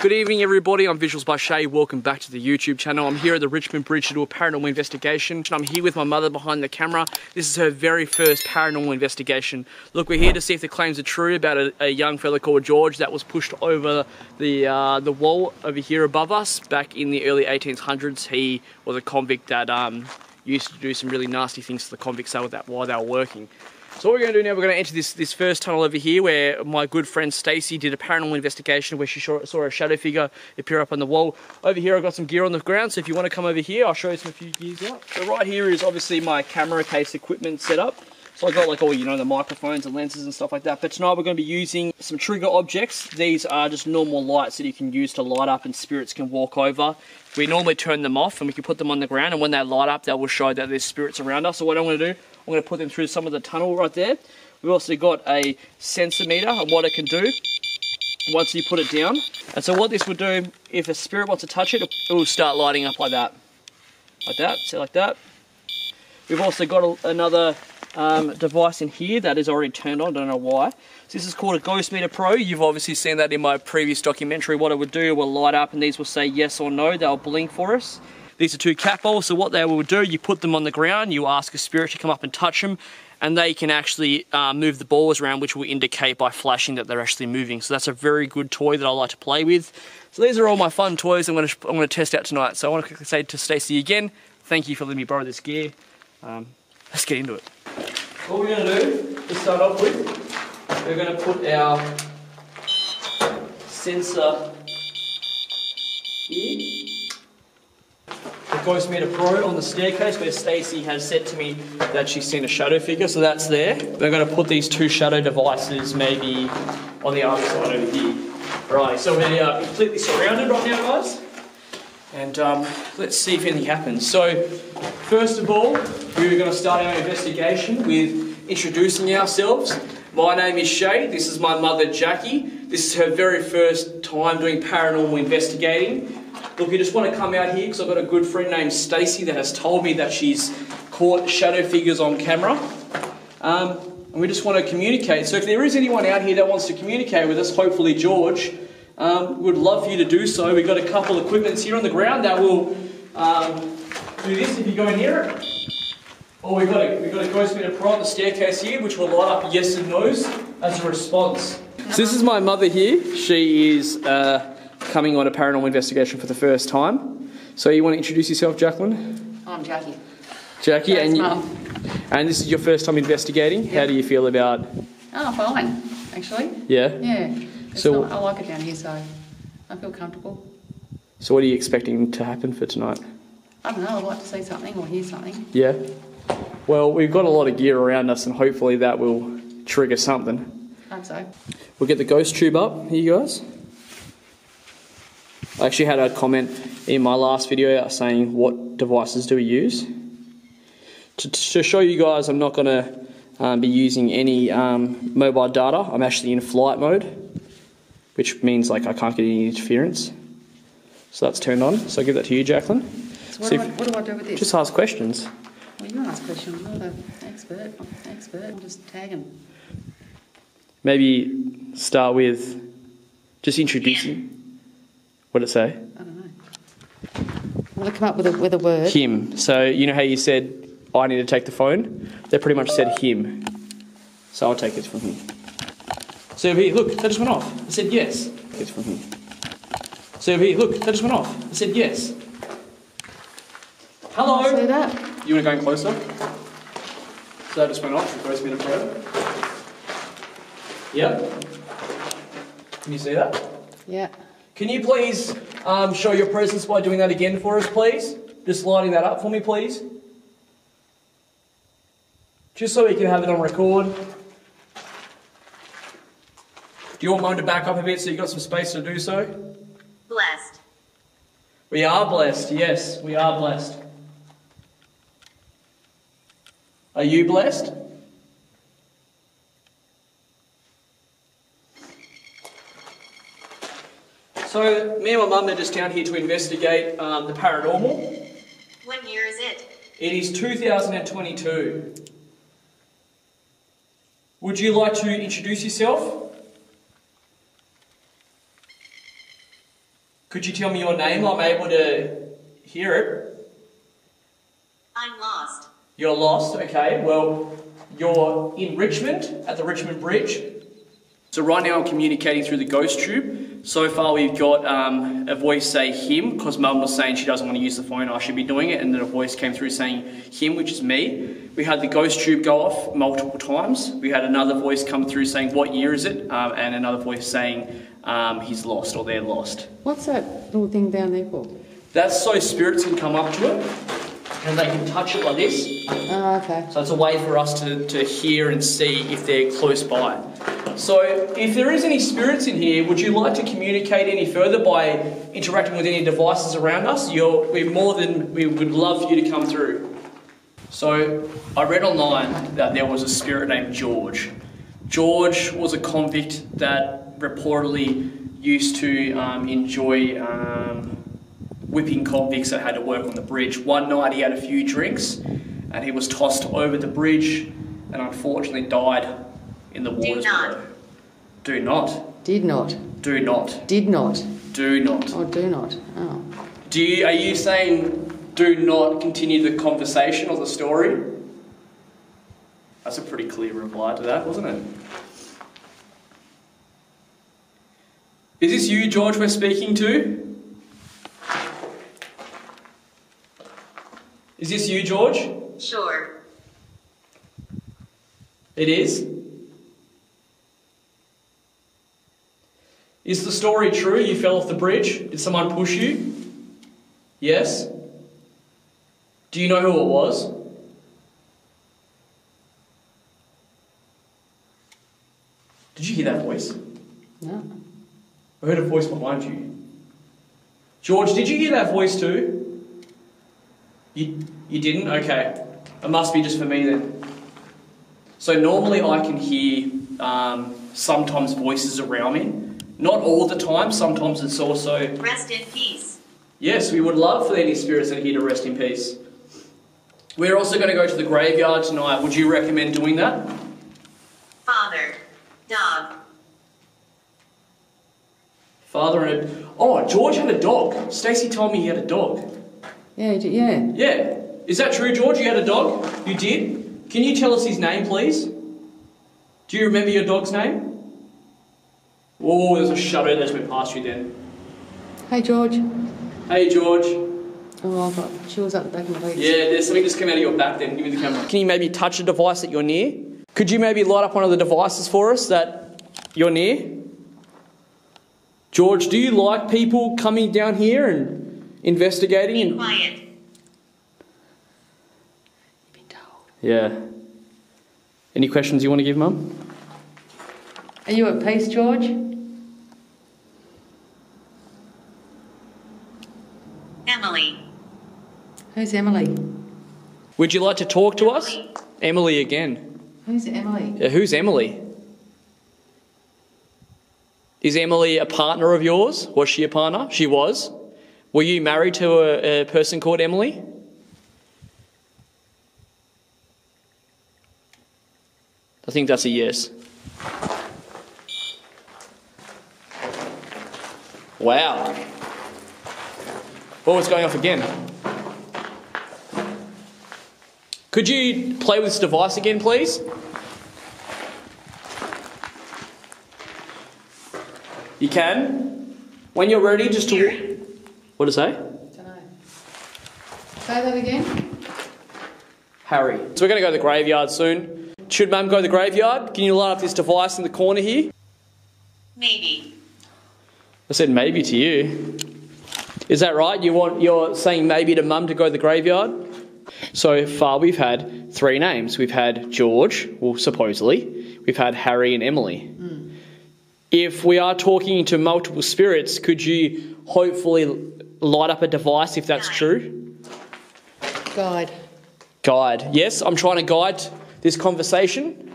Good evening, everybody. I'm Visuals by Shea. Welcome back to the YouTube channel. I'm here at the Richmond Bridge to do a paranormal investigation. I'm here with my mother behind the camera. This is her very first paranormal investigation. Look, we're here to see if the claims are true about a, a young fella called George that was pushed over the uh, the wall over here above us back in the early 1800s. He was a convict that um, used to do some really nasty things to the convicts while they were working. So what we're going to do now, we're going to enter this, this first tunnel over here where my good friend Stacy did a paranormal investigation where she saw, saw a shadow figure appear up on the wall. Over here I've got some gear on the ground, so if you want to come over here, I'll show you some few gears out. So right here is obviously my camera case equipment setup. So I got like all, you know, the microphones and lenses and stuff like that. But tonight we're going to be using some trigger objects. These are just normal lights that you can use to light up and spirits can walk over. We normally turn them off and we can put them on the ground and when they light up, they will show that there's spirits around us. So what I'm going to do, I'm going to put them through some of the tunnel right there. We've also got a sensor meter and what it can do once you put it down. And so what this will do, if a spirit wants to touch it, it will start lighting up like that. Like that, so like that. We've also got a, another um, device in here that is already turned on, don't know why. So this is called a Ghost Meter Pro. You've obviously seen that in my previous documentary. What it would do, it will light up and these will say yes or no. They'll blink for us. These are two cat balls, so what they will do, you put them on the ground, you ask a spirit to come up and touch them, and they can actually uh, move the balls around, which will indicate by flashing that they're actually moving. So that's a very good toy that I like to play with. So these are all my fun toys I'm going to, I'm going to test out tonight. So I want to quickly say to Stacey again, thank you for letting me borrow this gear. Um, let's get into it. What we're going to do to start off with, we're going to put our sensor here Ghost Meter Pro on the staircase where Stacey has said to me that she's seen a shadow figure, so that's there. We're going to put these two shadow devices maybe on the other side over here. Right, so we are completely surrounded right now, guys. And um, let's see if anything happens. So, first of all, we're going to start our investigation with introducing ourselves. My name is Shea, this is my mother Jackie. This is her very first time doing paranormal investigating. Look, you just want to come out here because I've got a good friend named Stacey that has told me that she's caught shadow figures on camera. Um, and we just want to communicate. So if there is anyone out here that wants to communicate with us, hopefully George, um, would love for you to do so. We've got a couple of equipments here on the ground that will um, do this if you go near it. Or we've got a, we've got a Ghost Meter on the staircase here, which will light up yes and no's as a response. So this is my mother here. She is uh, coming on a paranormal investigation for the first time. So you want to introduce yourself, Jacqueline? I'm Jackie. Jackie, and you, and this is your first time investigating. How do you feel about? Oh, fine, actually. Yeah. Yeah. so not, I like it down here, so I feel comfortable. So what are you expecting to happen for tonight? I don't know. I'd like to see something or hear something. Yeah. Well, we've got a lot of gear around us, and hopefully that will trigger something. I hope so. We'll get the ghost tube up here, you guys. I actually had a comment in my last video saying what devices do we use. To, to show you guys I'm not going to um, be using any um, mobile data. I'm actually in flight mode, which means like I can't get any interference. So that's turned on. So I'll give that to you, Jacqueline. So what, so do, I, what do I do with this? Just ask questions. Well, you ask questions. I'm not an expert. I'm an expert. I'm just tagging. Maybe start with just introducing. What did it say? I don't know. Well, I come up with a, with a word. Him. So you know how you said I need to take the phone? They pretty much said him. So I'll take it from him. So here, look, that just went off. I said yes. It's from him. So here, look, that just went off. I said yes. Hello. See that? You want to go in closer? So that just went off. Ghost Meter Pro. Yep. Can you see that? Yeah. Can you please um, show your presence by doing that again for us, please? Just lighting that up for me, please. Just so we can have it on record. Do you want mine to back up a bit so you've got some space to do so? Blessed. We are blessed, yes, we are blessed. Are you blessed? So, me and my mum are just down here to investigate um, the paranormal. What year is it? It is 2022. Would you like to introduce yourself? Could you tell me your name? I'm able to hear it. I'm lost. You're lost, okay. Well, you're in Richmond at the Richmond Bridge. So, right now I'm communicating through the ghost tube. So far, we've got um, a voice say him because mum was saying she doesn't want to use the phone, I should be doing it, and then a voice came through saying him, which is me. We had the ghost tube go off multiple times. We had another voice come through saying, What year is it? Um, and another voice saying, um, He's lost or they're lost. What's that little thing down there for? That's so spirits can come up to it and they can touch it like this. Oh, okay. So it's a way for us to, to hear and see if they're close by. So if there is any spirits in here, would you like to communicate any further by interacting with any devices around us? You're, we're more than we would love for you to come through. So I read online that there was a spirit named George. George was a convict that reportedly used to um, enjoy um, whipping convicts that had to work on the bridge. One night he had a few drinks and he was tossed over the bridge and unfortunately died in the waters not. below. Do not. Did not. Do not. Did not. Do not. Or do not. Oh. Do you, are you saying do not continue the conversation or the story? That's a pretty clear reply to that, wasn't it? Is this you, George, we're speaking to? Is this you, George? Sure. It is. Is the story true? You fell off the bridge? Did someone push you? Yes? Do you know who it was? Did you hear that voice? No. I heard a voice behind you. George, did you hear that voice too? You, you didn't? Okay. It must be just for me then. So normally I can hear um, sometimes voices around me. Not all the time, sometimes it's also Rest in peace. Yes, we would love for any spirits that are here to rest in peace. We're also going to go to the graveyard tonight. Would you recommend doing that? Father. Dog. Father and a... Oh, George had a dog. Stacy told me he had a dog. Yeah, yeah. Yeah. Is that true, George? You had a dog? You did? Can you tell us his name, please? Do you remember your dog's name? Oh, there's a shadow that's went past you then. Hey, George. Hey, George. Oh, I've got chills up the back of my legs. Yeah, there's something just came out of your back then. Give me the camera. Can you maybe touch a device that you're near? Could you maybe light up one of the devices for us that you're near? George, do you like people coming down here and investigating? Be And... quiet. You've been told. Yeah. Any questions you want to give, Mum? Are you at peace, George? Emily. Who's Emily? Would you like to talk to us? Emily. Emily again. Who's Emily? Yeah, who's Emily? Is Emily a partner of yours? Was she a partner? She was. Were you married to a, a person called Emily? I think that's a yes. Wow. Oh, it's going off again. Could you play with this device again, please? You can. When you're ready, just to. What does it say? Don't know. Say that again. Harry. So we're going to go to the graveyard soon. Should Mum go to the graveyard? Can you light up this device in the corner here? Maybe. I said maybe to you. Is that right? You want you're saying maybe to Mum to go to the graveyard? So far we've had three names. We've had George, well supposedly. We've had Harry and Emily. Hmm. If we are talking to multiple spirits, could you hopefully light up a device if that's true? Guide. Guide. Yes, I'm trying to guide this conversation.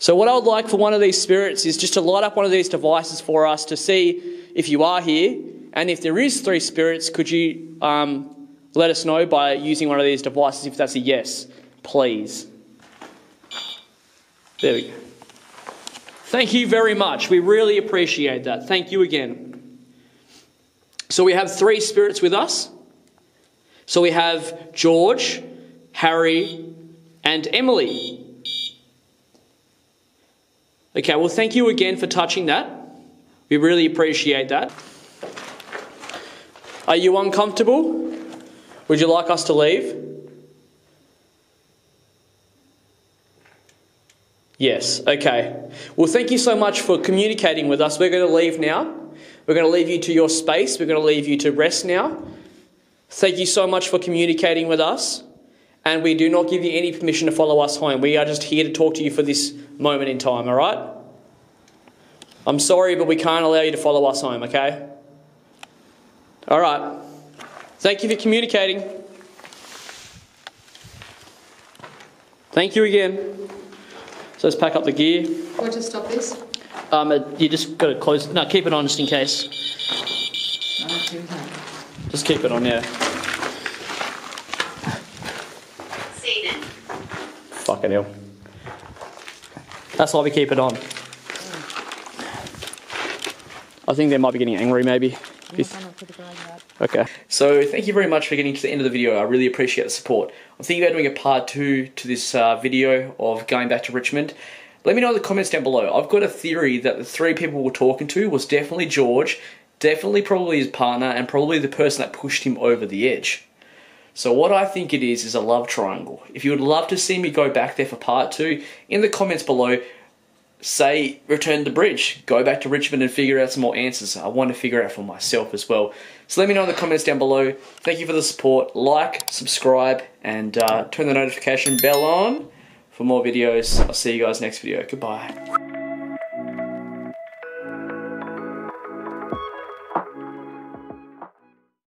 So, what I would like for one of these spirits is just to light up one of these devices for us to see if you are here, and if there is three spirits, could you um, let us know by using one of these devices if that's a yes, please. There we go. Thank you very much. We really appreciate that. Thank you again. So we have three spirits with us. So we have George, Harry, and Emily. Okay, well, thank you again for touching that. We really appreciate that. Are you uncomfortable? Would you like us to leave? Yes, okay. Well, thank you so much for communicating with us. We're going to leave now. We're going to leave you to your space. We're going to leave you to rest now. Thank you so much for communicating with us. And we do not give you any permission to follow us home. We are just here to talk to you for this moment in time, all right? I'm sorry, but we can't allow you to follow us home, okay? All right. Thank you for communicating. Thank you again. So let's pack up the gear. What to stop this? Um, uh, you just got to close. No, keep it on just in case. Too hard. Just keep it on, yeah. Satan. Fucking hell. That's why we keep it on. I think they might be getting angry, maybe. Okay. So thank you very much for getting to the end of the video. I really appreciate the support. I'm thinking about doing a part two to this uh, video of going back to Richmond. Let me know in the comments down below. I've got a theory that the three people we're talking to was definitely George, definitely probably his partner, and probably the person that pushed him over the edge. So what I think it is is a love triangle. If you would love to see me go back there for part two, in the comments below, say return the bridge, go back to Richmond and figure out some more answers. I want to figure out for myself as well. So let me know in the comments down below. Thank you for the support. Like, subscribe, and uh, turn the notification bell on for more videos. I'll see you guys next video. Goodbye.